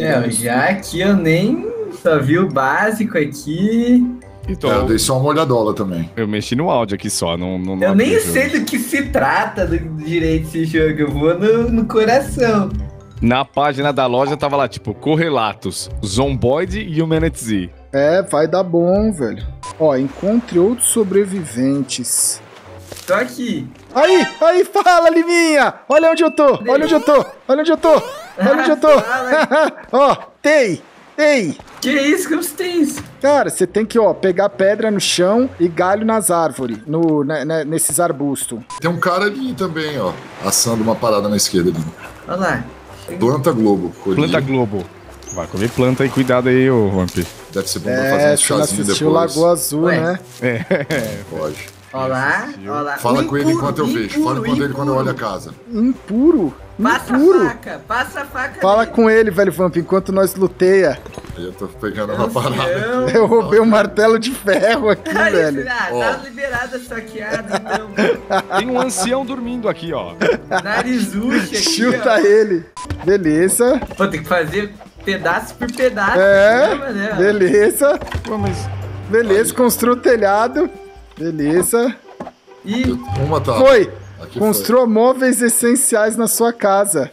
É, já aqui eu nem só vi o básico aqui. Então, É, eu dei só uma olhadola também. eu mexi no áudio aqui só, não, não Eu nem sei do que se trata do direito desse jogo, eu vou no, no coração. Na página da loja tava lá, tipo, correlatos, Zomboid e Humanity Z. É, vai dar bom, velho. Ó, encontre outros sobreviventes. Tô aqui. Aí, aí, fala, Liminha! Olha onde eu tô, olha onde eu tô, olha onde eu tô, olha onde eu tô. ó, tem, tem. Que isso, como você tem isso? Cara, você tem que, ó, pegar pedra no chão e galho nas árvores, no, né, né, nesses arbustos. Tem um cara ali também, ó, assando uma parada na esquerda ali. Olha lá. Planta Globo. colhi. Planta Globo. Vai comer planta aí, cuidado aí, ô Vamp. Deve ser bom pra fazer É, um chazinho assistiu depois. Lagoa Azul, Ué. né? Pode. Olha lá, olha lá. Fala Um com ele impuro, enquanto eu vejo. Fala impuro, com ele quando eu olho a impuro. casa. Impuro, Passa a faca, passa a faca. Fala nele. com ele, velho Vamp, enquanto nós luteia. Aí eu tô pegando uma parada. Eu roubei um martelo de ferro aqui, Ah, velho. ah, Ó. tá liberada a saqueada, então. Tem um ancião dormindo aqui, ó. Narizuxa aqui, Chuta ó. ele. Beleza. Pô, tem que fazer pedaço por pedaço. É, né, beleza. Pô, mas Beleza, construa o telhado. Beleza. E Uma tá. Foi. Aqui Construa móveis essenciais na sua casa.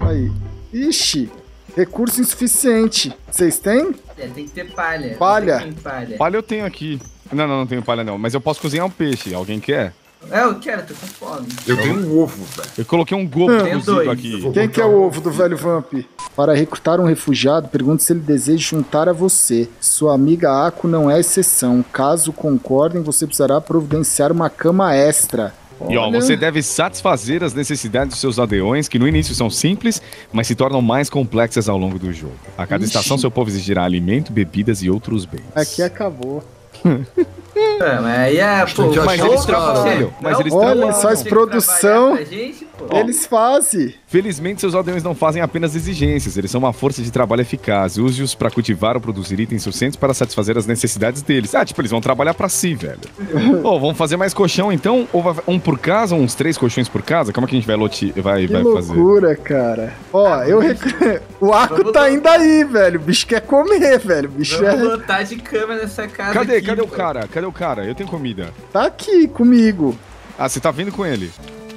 Aí. Ixi, recurso insuficiente. Vocês têm? é, tem que ter palha. Palha. Palha. palha eu tenho aqui. Não, não, não tenho palha não. Mas eu posso cozinhar um peixe. Alguém quer? É, eu quero, tô com fome. Eu tenho um ovo, velho. Eu coloquei um gobo Tenho cozido aqui. Quem botar que é o ovo do velho Vamp? Para recrutar um refugiado, pergunte se ele deseja juntar a você. Sua amiga Ako não é exceção. Caso concordem, você precisará providenciar uma cama extra. E ó, você deve satisfazer as necessidades dos seus aldeões, que no início são simples, mas se tornam mais complexas ao longo do jogo. A cada Ixi. estação, seu povo exigirá alimento, bebidas e outros bens. Aqui acabou. Ah, mas aí é, pô, Mas achar eles trabalham, mas eles Olha, trabalham. só que produção. gente, Eles fazem. Felizmente, seus aldeões não fazem apenas exigências, eles são uma força de trabalho eficaz. Use-os para cultivar ou produzir itens suficientes para satisfazer as necessidades deles. Ah, tipo, eles vão trabalhar para si, velho. Ô, vamos fazer mais colchão então? Ou vai- um por casa, uns três colchões por casa? Como é que a gente vai, loti vai, Que vai fazer? loucura, cara. Ó, eu rec... O Arco Vamos tá lá. indo aí, velho. O bicho quer comer, velho. O bicho Vamos é... lotar de cama nessa casa Cadê? aqui, Cadê o cara? Cadê o cara? Eu tenho comida. tá aqui comigo. Ah, você tá vindo com ele?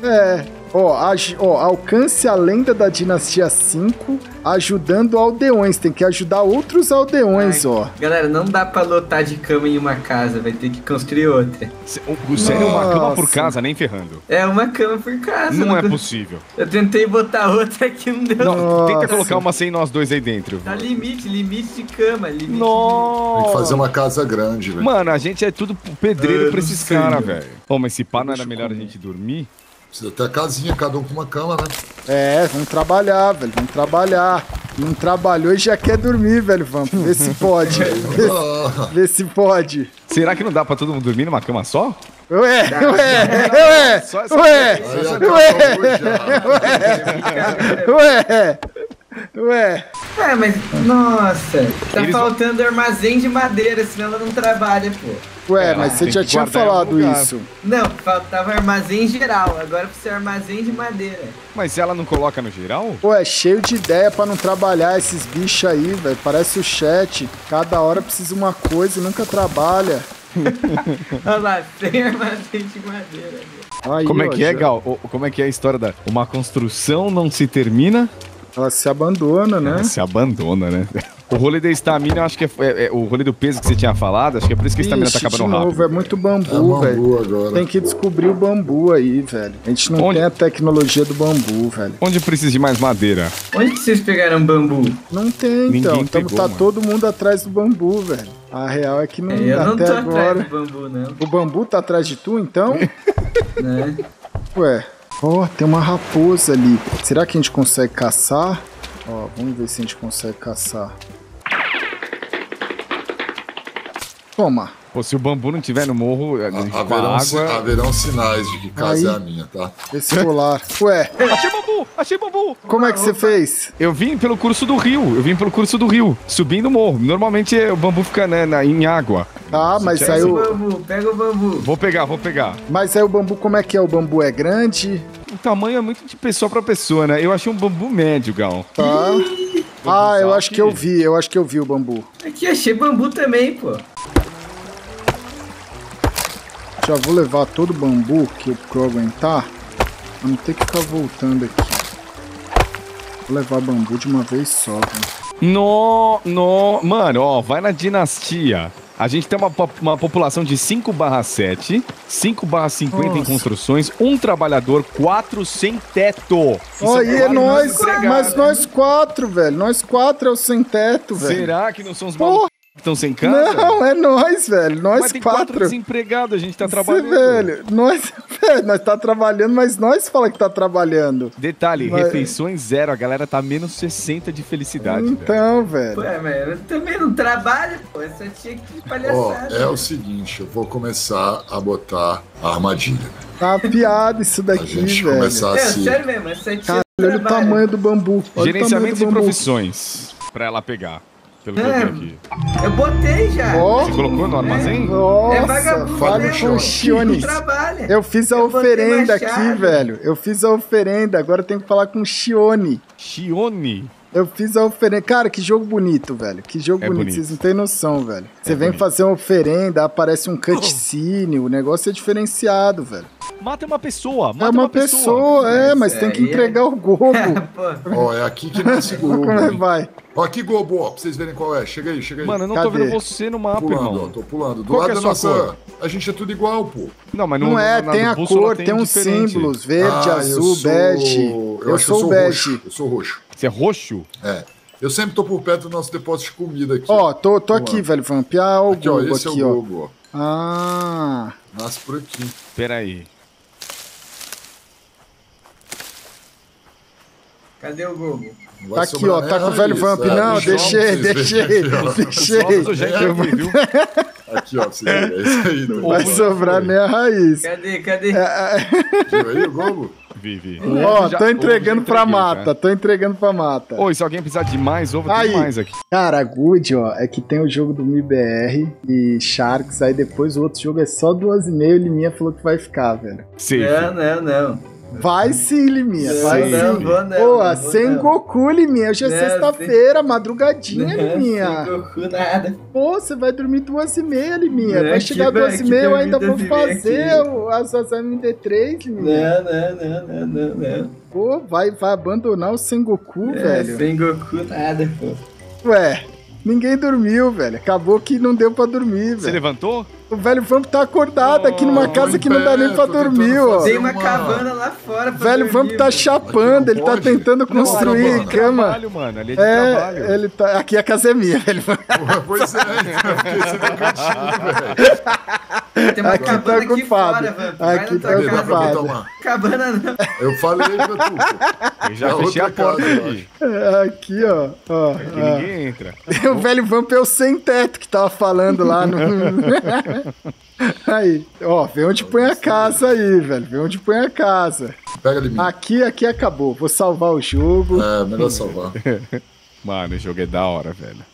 É. Ó, ó, alcance a lenda da dinastia 5 ajudando aldeões. Tem que ajudar outros aldeões, Ai, ó. Galera, não dá pra lotar de cama em uma casa, vai ter que construir outra. O- Sério, uma cama por casa, nem ferrando. É uma cama por casa. Não é con- possível. Eu tentei botar outra aqui, não deu. Não, Nossa. tenta colocar uma sem nós dois aí dentro. Tá limite, limite de cama, limite Tem Nossa! que fazer uma casa grande, velho. Mano, a gente é tudo pedreiro Eu pra não esses caras, velho. Pô, mas se pá não era melhor a gente dormir? Precisa ter a casinha, cada um com uma cama, né? É, vamos trabalhar, velho. Vamos trabalhar. Não trabalhou e já quer dormir, velho. Vamos vê se pode. Vê, Ah, vê se pode. Será que não dá pra todo mundo dormir numa cama só? Ué, ué, ué, Só essa- ué, ué, já. ué, ué. É, mas, nossa, tá Eles- faltando armazém de madeira, senão ela não trabalha, pô. Ué, É, mas você já tinha falado isso. Não, faltava armazém geral, agora precisa armazém de madeira. Mas ela não coloca no geral? Pô, é cheio de ideia pra não trabalhar esses bichos aí, velho. Parece o chat. Cada hora precisa uma coisa e nunca trabalha. Olha lá, tem armazém de madeira. Aí, Como é ó, que é, já- Gal? O- Como é que é a história da... Uma construção não se termina, Ela se abandona, né? se abandona, né? O rolê da estamina, eu acho que é, é- é o rolê do peso que você tinha falado, acho que é por isso que a estamina tá acabando de novo, rápido. é muito É bambu, velho. bambu agora. Tem que descobrir o bambu aí, velho. A gente não Onde- tem a tecnologia do bambu, velho. Onde precisa de mais madeira? Onde que vocês pegaram bambu? Não tem, Ninguém então. Pegou, tá mano. todo mundo atrás do bambu, velho. A real é que não, É, eu não até tô agora. atrás do bambu, não. O bambu tá atrás de tu, então? né? Ué. Ó, tem uma raposa ali. Será que a gente consegue caçar? Ó, vamos ver se a gente consegue caçar. Toma. Pô, se o bambu não tiver no morro, a gente com a Haverão, si- água... haverão sinais de que casa Aí. é a minha, tá? Esse colar. Ué, Achei bambu! Achei bambu! como é que você fez? Eu vim pelo curso do rio, eu vim pelo curso do rio, subindo o morro. Normalmente é, o bambu fica né, na- em água. Ah, mas aí Pega o bambu, pega o bambu. Vou pegar, vou pegar. mas aí o bambu, como é que é? O bambu é grande? O tamanho é muito de pessoa pra pessoa, né? Eu achei um bambu médio, Gal. Tá. Ah, eu acho que eu vi, eu acho que eu vi o bambu. Aqui, achei bambu também, pô. Já vou levar todo o bambu que eu, que eu aguentar. Pra não ter que ficar voltando aqui. Vou levar bambu de uma vez só, velho. No, no, mano, ó, vai na dinastia. A gente tem uma, uma população de 5 barra 7, 5 barra 50 em Nossa. construções, um trabalhador, quatro sem teto. São aí é quatro nós, mas nós quatro, velho. Nós quatro é o sem teto, velho. Será que não são os malucos estão sem casa? Não, é nós, velho. Nós mas tem quatro quatro. desempregados, a gente tá Você, trabalhando. velho, nós, velho, nós tá trabalhando, mas nós fala que tá trabalhando. Detalhe, Mas- refeições zero, a galera tá menos 60 de felicidade, velho. Então, velho. Pô, mas eu também não trabalho, pô. Eu só tinha que palhaçada. é o seguinte, eu vou começar a botar a armadilha. Tá uma piada isso A daqui, gente velho. começar É, a se. sério mesmo, eu só tinha Caralho, olha o tamanho do bambu. Olha Gerenciamentos o e tamanho do bambu. profissões, pra ela pegar, pelo que eu vi É. aqui. Eu botei já. Você colocou no armazém? nossa, É vagabundo fale mesmo. com o Não Chione. trabalha. Eu fiz a Eu oferenda aqui, velho. Eu fiz a oferenda, agora eu tenho que falar com o Chione. Chione. Eu fiz a oferenda. Cara, que jogo bonito, velho. Que jogo É bonito. bonito. Vocês não têm noção, velho. Você vem bonito. fazer uma oferenda, aparece um cutscene, o negócio é diferenciado, velho. Mata uma pessoa, mata é uma, pessoa, é, mas Isso tem que é- entregar o Gobo. Pô, Ó, é aqui que nasce Globo. Como é vai? Ó, aqui Globo, ó, pra vocês verem qual é. Chega aí, chega aí. Mano, eu não tô Cadê? vendo você no mapa, pulando, ó, irmão. tô pulando. Do Qual lado é da a sua nossa. cor? A gente é tudo igual, pô. Não, mas Não, é, na tem a cor, tem uns diferente. símbolos, verde, Ah, azul, sou- bege. Eu, sou o bege. roxo. Eu sou roxo. Você é roxo? É. Eu sempre tô por perto do nosso depósito de comida aqui. Ó, tô, tô Vamos aqui, velho, Vamp. Ah, o aqui, ó, Gobo esse aqui, é o ó. Globo, Ah, ó. Nasce por aqui. Pera aí. cadê o Gogo? Não tá vai aqui, ó, tá com o velho Vamp. é, Não, deixei, deixei, ó. deixei. Aqui, ó, pra vocês verem. É isso aí, não Vai Ô, sobrar foi. nem a raiz. Cadê, cadê? É, Viu aí o Globo? Vivi. Ó, Já- tô ovo entregando pra entreguei, mata, tá? tô entregando pra mata. Oi, se alguém precisar de mais ovo, Aí. tem mais aqui. Cara, a Good, ó, é que tem o jogo do MIBR e Sharks, aí depois o outro jogo é só duas e meia, e Liminha falou que vai ficar, velho. Safe. Não, não, não. Vai sim, Liminha, Não, vai não, sim. vou não, Pô, vou sem não. Goku, Liminha, hoje é Não, sexta-feira, madrugadinha, Não, Liminha. sem Goku, nada. Pô, você vai dormir duas e meia, Liminha. Vai chegar bom, duas e que meia, eu ainda vou e fazer o- as, as MD3, Liminha. Não, não, não, não, não, não. Pô, vai, vai abandonar o Sengoku, É, velho. sem Goku, nada, pô. Ué, ninguém dormiu, velho. Acabou que não deu pra dormir, Você velho. levantou? O velho Vamp tá acordado aqui numa Oh, casa que não dá nem pra dormir, ó. Tem uma cabana lá fora O pra velho dormir, Vamp tá chapando, ele tá tentando Não, construir cabana. cama. Trabalho, mano. Ali é de trabalho. É, ele tá. Aqui a casa é minha, velho. Pois é, porque você tá velho. Tem uma Aqui cabana tá aqui ocupado. fora. Vai Aqui na tá ocupado. Cabana não. Eu falei pra tu. Eu já É fechei a outra porta aqui. Aqui, ó. ó, Aqui ó. ninguém entra. O velho Vamp é o sem teto que tava falando lá no. aí, ó, vê onde põe a casa aí, velho. Vê onde põe a casa. Pega ali. Aqui, aqui acabou. Vou salvar o jogo. É, melhor salvar. Mano, esse jogo é da hora, velho.